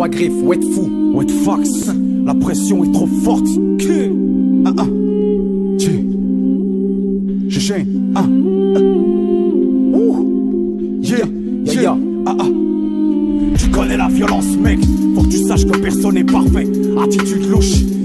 trois griffes, ouais fou. What fox, la pression est trop forte. Que ah ah, Tchè. Chiché, ah. Ouh. Yeah, yeah, yeah. Ah ah. Tu connais la violence, mec. Faut que tu saches que personne n'est parfait. Attitude louche.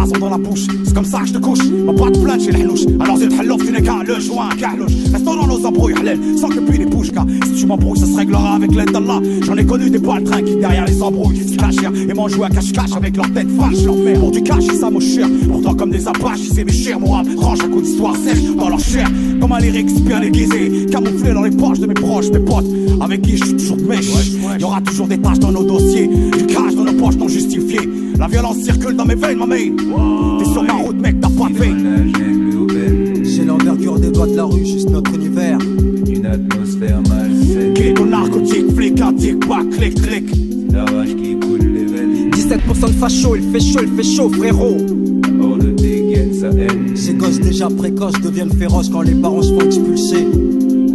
Dans la bouche, c'est comme ça que je te couche. Ma pas de plainte chez les halouches. Alors zid hallouf, tu n'es qu'un le joint, kahlouche. Restons dans nos embrouilles, halal, sans que puis les bouches, car si tu m'embrouilles, ça se réglera avec l'aide d'Allah. J'en ai connu des baltringues qui derrière les embrouilles se cachent et m'ont joué à cache-cache avec leur tête vache, l'enfer. Pour du cash, ça mon cher. Pourtant, comme des apaches, c'est mes chers, mon rap range un coup d'histoire sèche dans leur chair. Comme un lyrics bien aiguisé, camouflé dans les poches de mes proches, mes potes, avec qui je suis toujours mèche. Y aura toujours des tâches dans nos dossiers, du cash dans nos poches non justifié. La violence circule dans mes veines, ma main. T'es sur ma route, mec, t'as veine. J'ai l'envergure des doigts de la rue, juste notre univers. Une atmosphère malsaine, Ghetto narcotique, flic, indique, pas clic, clic. la rage qui coule les veines. 17% de facho, il fait chaud, il fait chaud, frérot. Hors de dégaine sa haine. Ces gosses déjà précoces deviennent féroces quand les parents se font expulser.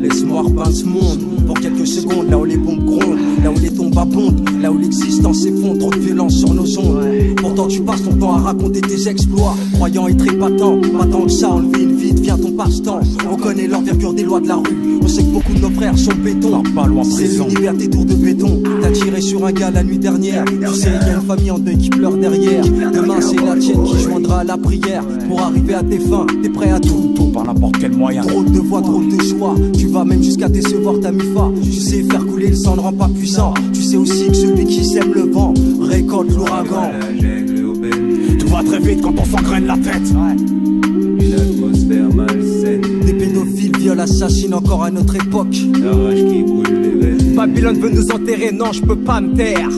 Laisse-moi repeindre ce monde pour quelques secondes, là où les bombes grondent, là où les tombes abondent, là où l'existence s'effondre, trop de violence sur nos ondes. Pourtant tu passes ton temps à raconter tes exploits, croyant être épatant, pas tant que ça, enlever une vie devient ton passe-temps. On connaît l'envergure des lois de la rue, on sait que beaucoup de nos frères sont béton. Pas loin C'est l'univers des tours de béton. T'as tiré sur un gars la nuit dernière. Tu sais, y a une famille en deuil qui pleure derrière. Demain, c'est la tienne qui joindra à la prière. Pour arriver à tes fins, t'es prêt à tout. Tout par n'importe quel moyen. Drôle de voix, drôle de choix. Tu vas même jusqu'à décevoir ta mifa. Tu sais faire couler le sang ne rend pas puissant. Tu sais aussi que celui qui sème le vent récolte l'ouragan. La Tout va très vite quand on s'engraine la tête. une atmosphère malsaine. Des pédophiles violent, assassinent encore à notre époque. La rage qui brûle les veines. Babylone veut nous enterrer, non, je peux pas me taire.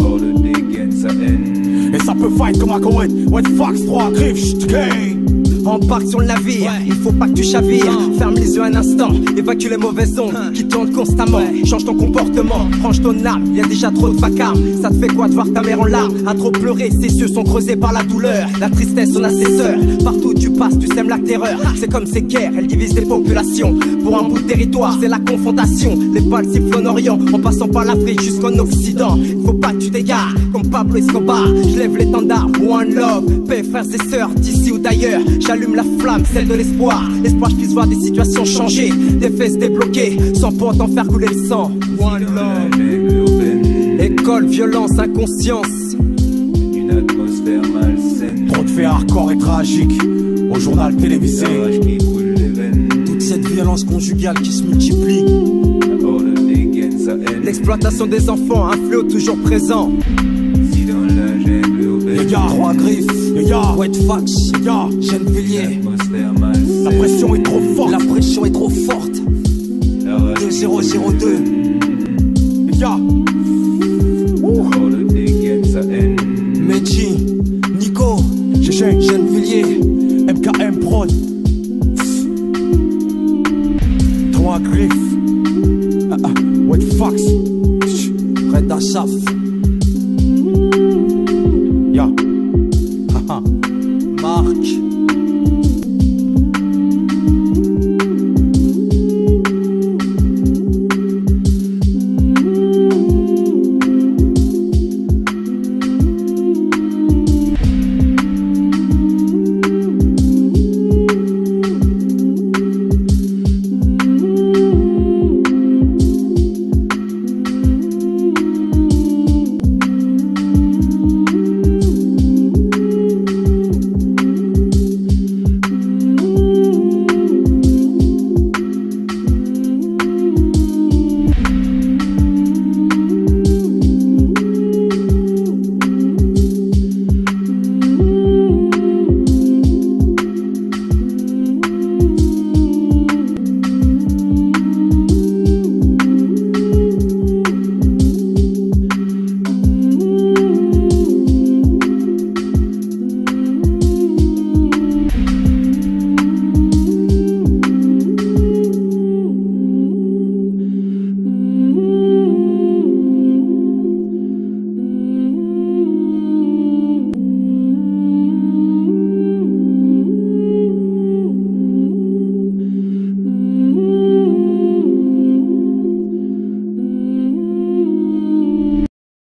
Hors de dégaine sa haine. Et ça peut fight comme un coët. What fox, trois griffes, j't'gay. Embarque sur le navire, il faut pas que tu chavires. Ferme les yeux un instant, évacue les mauvaises ondes qui tournent constamment. Change ton comportement, range ton âme, y a déjà trop de vacarme. Ça te fait quoi de voir ta mère en larmes À trop pleurer, ses yeux sont creusés par la douleur. La tristesse, son assesseur. Partout où tu passes, tu sèmes la terreur. C'est comme ces guerres, elles divisent les populations. Pour un bout de territoire, c'est la confrontation. Les balles sifflent en Orient, en passant par l'Afrique jusqu'en Occident. Faut pas que tu t'égares, comme Pablo Escobar. Je lève l'étendard, one love, paix, frères et sœurs, d'ici ou d'ailleurs. J'allume la flamme, celle de l'espoir. L'espoir, je puisse voir des situations changer, des fesses débloquées, sans pour autant faire couler le sang. One love. École, violence, inconscience. une atmosphère malsaine. Trop de faits hardcore et tragiques. Au journal télévisé. Toute cette violence conjugale qui se multiplie. L'exploitation des enfants, un fléau toujours présent. Trois griffes, les gars, Wet Fax, gars. Gennevilliers. La pression est trop forte. La pression est trop forte. La rage 2002. Les gars, hors de dégaine sa haine. Meji, Nico, Gennevilliers. MKM Prod. Trois griffes. Ah ah, what fox. Red Asaf,